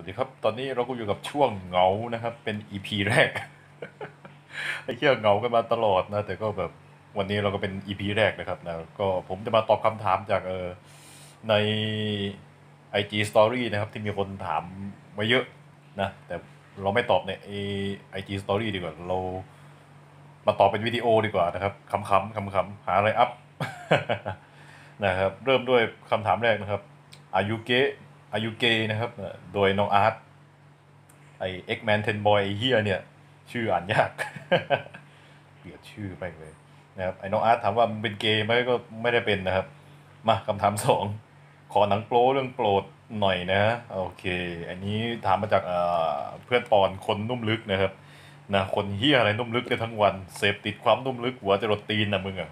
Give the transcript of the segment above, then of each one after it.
วัสดีครับ ตอนนี้เราก็อยู่กับช่วงเหงานะครับ เป็น EP แรก ไอ้เที่ยเหงากันมาตลอดนะ แต่ก็แบบวันนี้เราก็เป็น EP แรกนะครับนะ ก็ผมจะมาตอบคำถามจากเออใน IG Story นะครับ ที่มีคนถามมาเยอะนะ แต่เราไม่ตอบในไอจีสตอรี่ดีกว่า เรามาตอบเป็นวิดีโอดีกว่านะครับคำๆคำๆหาอะไรอัพนะครับ เริ่มด้วยคำถามแรกนะครับ อายุเก อายุเกนะครับ โดยน้องอาร์ตไอเอ็กแมนเทนบอยไอ้เหี้ยเนี่ย ชื่ออ่านยากเปลี่ยนชื่อไปเลยนะครับไอ้น้องอาร์ตถามว่ามันเป็นเกย์ไหมก็ไม่ได้เป็นนะครับ มาคำถามสองขอหนังโป๊เรื่องโปรดหน่อยนะโอเค อันนี้ถามมาจากเพื่อนปอนคนนุ่มลึกนะครับนะคนเหี้ยอะไรนุ่มลึกได้ทั้งวันเสพติดความนุ่มลึกหัวจรดตีนนะมึงอะ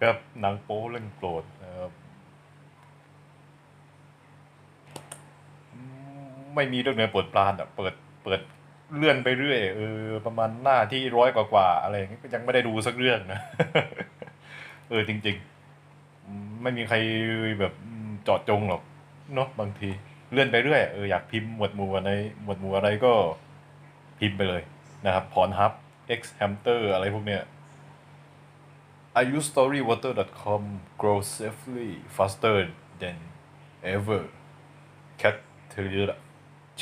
ครับหนังโป๊เรื่องโปรดนะครับ ไม่มีเรื่องไหนปวดปรานอะเปิดเปิดเลื่อนไปเรื่อยเออประมาณหน้าที่ร้อยกว่ากว่าๆอะไรอย่างเงี้ยก็ยังไม่ได้ดูสักเรื่องนะเออจริง ๆ ไม่มีใครแบบเจาะจงหรอกเนาะบางที เลื่อนไปเรื่อยเอออยากพิมพ์หมวดหมู่อะไรหมวดหมู่อะไรก็พิมพ์ไปเลยนะครับพรฮับ X Hamster อะไรพวกเนี้ย I use storywater.com grow safely faster than ever cat เธอ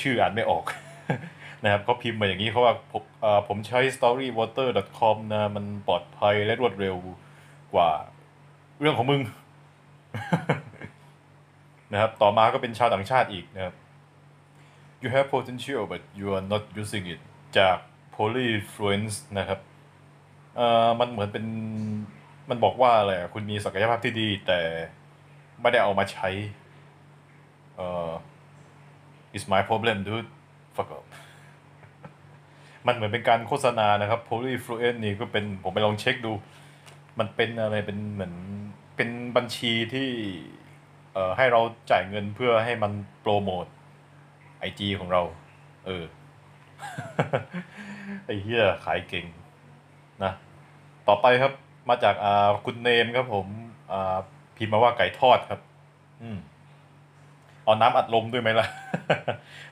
ชื่ออ่านไม่ออกนะครับเขาพิมพ์มาอย่างนี้เขาว่าผมใช้ storywater.com นะมันปลอดภัยและรวดเร็วกว่าเรื่องของมึง นะครับ ต่อมาก็เป็นชาวต่างชาติอีกนะครับ you have potential but you are not using it จาก polyfluence นะครับเอ่อมันเหมือนเป็นมันบอกว่าอะไรคุณมีศักยภาพที่ดีแต่ไม่ได้เอามาใช้ เอ่อ is my problem dude fuck up มันเหมือนเป็นการโฆษณานะครับ polyfluent นี่ก็เป็นผมไปลองเช็คดู มันเป็นอะไรเป็นเหมือนเป็นบัญชีที่เอ่อให้เราจ่ายเงินเพื่อให้มันโปรโมทไอจีของเรา เออ ไอเหี้ยขายเก่งนะ ต่อไปครับ มาจากอ่าคุณเนมครับผมอ่าพิมพ์มาว่าไก่ทอดครับ อืมเอาน้ำอัดลมด้วยไหมล่ะ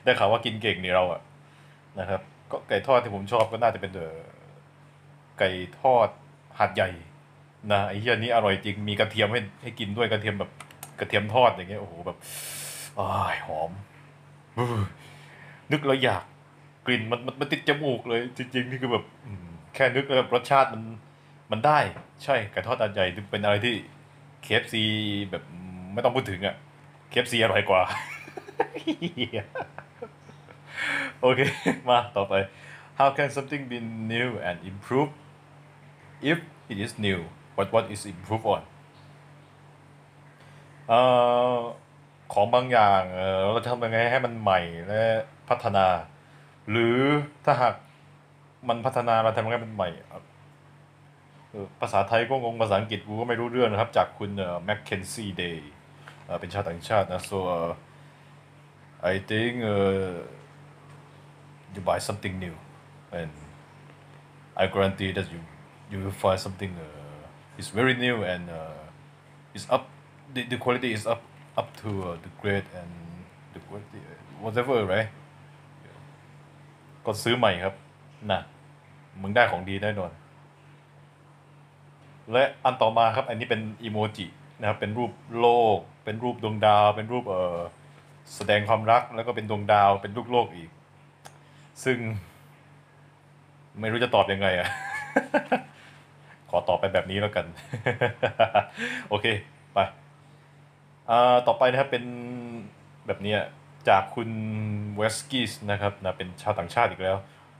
ได้ข่าวว่ากินเก่งนี่เราอะนะครับ ก็ไก่ทอดที่ผมชอบก็น่าจะเป็นเออไก่ทอดหัดใหญ่นะไอ้เหี้ยนี้อร่อยจริงมีกระเทียมให้ให้กินด้วยกระเทียมแบบกระเทียมทอดอย่างเงี้ยโอ้โหแบบอ้ายหอมนึกแล้วอยากกลิ่นมันมันมันติดจมูกเลย จริงๆนี่คือแบบแค่นึกแล้วแบบรสชาติมันมันได้ ใช่ไก่ทอดอันใหญ่เป็นอะไรที่ KFC แบบไม่ต้องพูดถึงอะ KFC อร่อยกว่า โอเค มาต่อไป How can something be new and improve if it is new what what is improve on เอ่อของบางอย่างเออเราจะทำยังไงให้มันใหม่และพัฒนา หรือถ้าหากมันพัฒนาเราทำยังไงมันใหม่ภาษาไทยก็งงภาษาอังกฤษกูก็ไม่รู้เรื่องนะครับ จากคุณเอ่อ Mackenzie Day เอ่อเป็นชาวต่างชาตินะ so uh, I think uh, you buy something new and I guarantee that you you will find something uh, is very new and uh, is up the, the quality is up up to uh, the grade and the quality uh, whatever right ก็ซื้อใหม่ครับนะมึงได้ของดีแน่นอน และอันต่อมาครับ อันนี้เป็นอีโมจินะครับ เป็นรูปโลก เป็นรูปดวงดาว เป็นรูปเอ่อ แสดงความรักแล้วก็เป็นดวงดาวเป็นลูกโลกอีก ซึ่ง ไม่รู้จะตอบยังไงอะขอตอบไปแบบนี้แล้วกัน โอเค ไปอ่าต่อไปนะครับเป็นแบบนี้จากคุณเวสกิสนะครับนะเป็นชาวต่างชาติอีกแล้ว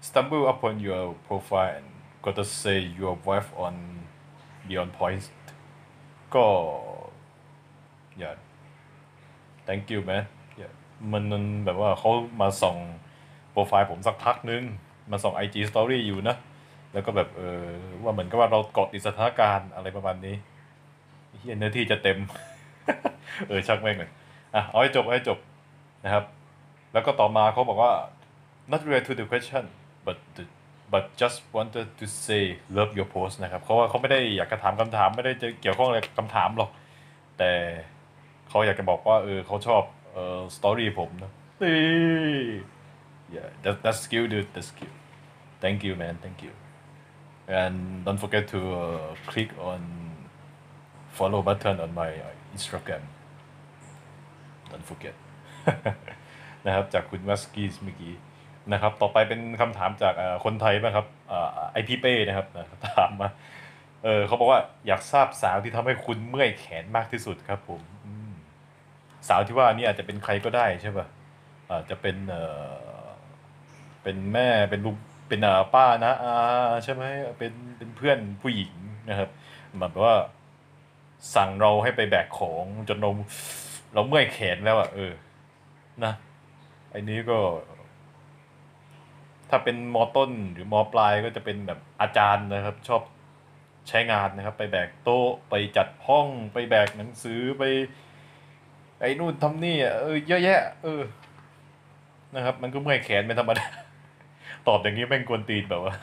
stumble upon your profile and got to say your wife on beyond points ก็อย่า thank you man มันแบบว่าเขามาส่องโปรไฟล์ผมสักพักนึง มาส่อง IG Story อยู่นะ แล้วก็แบบเออว่าเหมือนกับว่าเราเกาะติดสถานการณ์อะไรประมาณนี้เฮียเนื้อที่จะเต็ม เออชักแม่งเลยอะเอาให้จบเอาให้จบนะครับ แล้วก็ต่อมาเขาบอกว่า not related to the question but the, but just wanted to say love your post นะครับเขาว่าเขาไม่ได้อยากจะถามคำถามไม่ได้จะเกี่ยวข้องอะไรคำถามหรอก แต่เขาอยากจะบอกว่าเออเขาชอบ อเอ่อสตอรี่ผมนะนี่ yeah that that's skill dude that's skill thank you man thank you and don't forget to uh, click on follow button on my uh, Instagram don't forget นะครับจากคุณมัสกี้เมื่อกี้นะครับ ต่อไปเป็นคำถามจากเอ่อคนไทยบ้างครับไอพีเป้นะครับนะถามมาเออเขาบอกว่าอยากทราบสาวที่ทำให้คุณเมื่อยแขนมากที่สุดครับผมอืม สาวที่ว่านี่อาจจะเป็นใครก็ได้ใช่ป่ะอาจจะเป็นเออเป็นแม่เป็นลูกเป็นอ่อป้านะอาใช่ไหมเป็นเป็นเพื่อนผู้หญิงนะครับเหมือนแบบว่าสั่งเราให้ไปแบกของจนเราเราเมื่อยแขนแล้วอะเออนะไอ้นี้ก็ ถ้าเป็นมอต้นหรือมอปลายก็จะเป็นแบบอาจารย์นะครับ ชอบใช้งานนะครับ ไปแบกโต๊ะไปจัดห้องไปแบกหนังสือไป ไอ้นู่นทำนี่อะเออเยอะแยะ เออ นะครับ มันก็เมื่อยแขนเป็นธรรมดาตอบอย่างนี้แม่งกวนตีนแบบว่า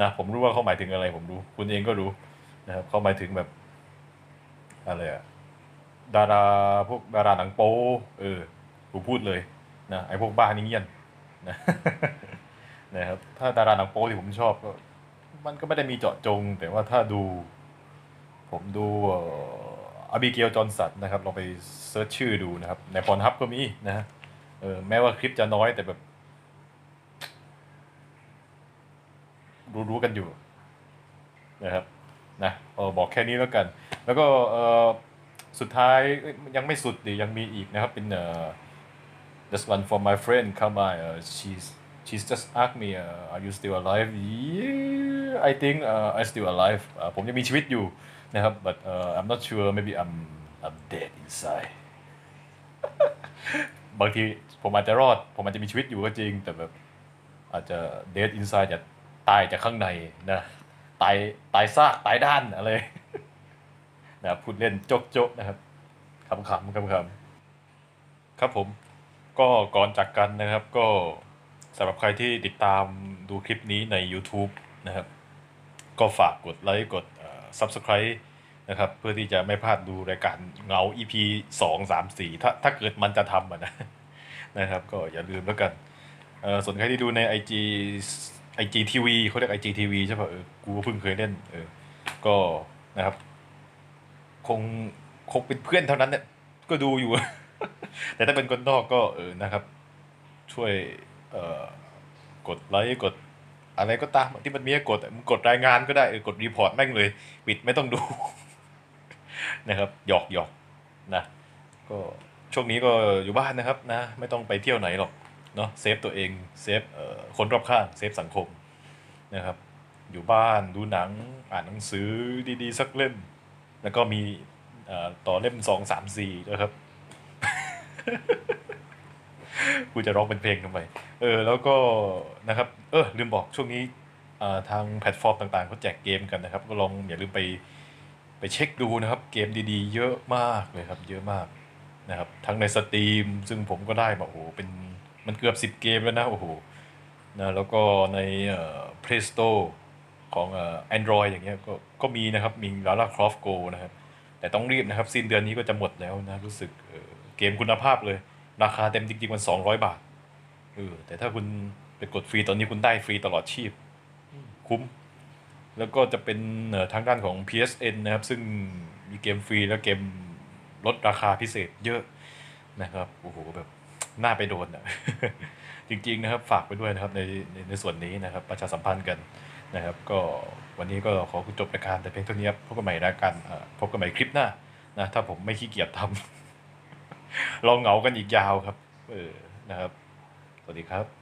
นะผมรู้ว่าเขาหมายถึงอะไร ผมรู้ คุณเองก็รู้นะครับเขาหมายถึงแบบอะไรอะดาราพวกดาราหนังโป๊เออผมพูดเลยนะไอ้พวกบ้านี่เงี่ยนนะนะครับ ถ้าดาราหนังโป๊ที่ผมชอบก็มันก็ไม่ได้มีเจาะจง แต่ว่าถ้าดู ผมดูเอบิเกลจอห์นสันนะครับลองไป search ชื่อดูนะครับ ใน Pornhub ก็มีนะฮะเออแม้ว่าคลิปจะน้อยแต่แบบ รู้รู้กันอยู่นะครับนะเออบอกแค่นี้แล้วกัน แล้วก็เออสุดท้ายยังไม่สุดดิยังมีอีกนะครับ เป็นเอ่อ this one for my friend come by uh, she's she's just asked me uh, are you still alive yeah I think uh, I still alive อ่าผมยังมีชีวิตอยู่ นะครับ but uh, I'm not sure maybe I'm I'm dead inside บางทีผมอาจจะรอด ผมอาจจะมีชีวิตอยู่ก็จริง แต่แบบอาจจะ dead inside จะตายจากข้างในนะตายตายซากตายด้านอะไรนะครับพูดเล่นโจ๊กโจ๊กนะครับขำๆขำๆครับผมก็ก่อนจากกันนะครับก็สำหรับใครที่ติดตามดูคลิปนี้ใน YouTube นะครับ ก็ฝากกดไลค์กด Subscribe นะครับ เพื่อที่จะไม่พลาดดูรายการเงา EP สองสามสี่ถ้าถ้าเกิดมันจะทำอะนะนะครับ ก็อย่าลืมแล้วกันเออส่วนใครที่ดูใน IG IG TV เขาเรียก IG TV ใช่ป่ะเออกูเพิ่งเคยเล่นเออก็นะครับ คงคงเป็นเพื่อนเท่านั้นเนี่ยก็ดูอยู่ แต่ถ้าเป็นคนนอกก็เออนะครับ ช่วยเอ่อกดไลค์กดอะไรก็ตามที่มันมีกดมึงกดรายงานก็ได้เออกดรีพอร์ตแม่งเลย ปิดไม่ต้องดู นะครับหยอกหยอกนะก็ช่วงนี้ก็อยู่บ้านนะครับนะไม่ต้องไปเที่ยวไหนหรอกเนาะ save ตัวเอง save เอ่อคนรอบข้าง save สังคมนะครับอยู่บ้านดูหนังอ่านหนังสือดีๆ สักเล่ม แล้วก็มีเอ่อต่อเล่มสองสามสี่ด้วยครับกูจะร้องเป็นเพลงทำไมเออแล้วก็นะครับเออลืมบอกช่วงนี้อ่าทางแพลตฟอร์มต่างๆเขาแจกเกมกันนะครับ ก็ลองอย่าลืมไป ไปเช็คดูนะครับ เกมดีๆ เยอะมากเลยครับ เยอะมากนะครับ ทั้งในสตรีม ซึ่งผมก็ได้แบบโอ้โหเป็นมันเกือบสิบเกมแล้วนะ โอ้โหนะแล้วก็ในเอ่อ Play Store ของเอ่อ Android อย่างเงี้ยก็ก็มีนะครับ มี Lara Croft Go นะครับ แต่ต้องรีบนะครับ สิ้นเดือนนี้ก็จะหมดแล้วนะ รู้สึกเเกมคุณภาพเลย ราคาเต็มจริงๆ มัน 200 บาทเออแต่ถ้าคุณไปกดฟรีตอนนี้คุณได้ฟรีตลอดชีพ คุ้ม แล้วก็จะเป็นทางด้านของ PSN นะครับ ซึ่งมีเกมฟรีและเกมลดราคาพิเศษเยอะนะครับโอ้โหแบบน่าไปโดนอะจริง ๆ นะครับ ฝากไปด้วยนะครับในในในส่วนนี้นะครับ ประชาสัมพันธ์กันนะครับ ก็วันนี้ก็ขอจบรายการแต่เพียงเท่านี้ครับพบกันใหม่รายการพบกันใหม่คลิปหน้านะถ้าผมไม่ขี้เกียจทำเราเหงากันอีกยาวครับ เออนะครับ สวัสดีครับ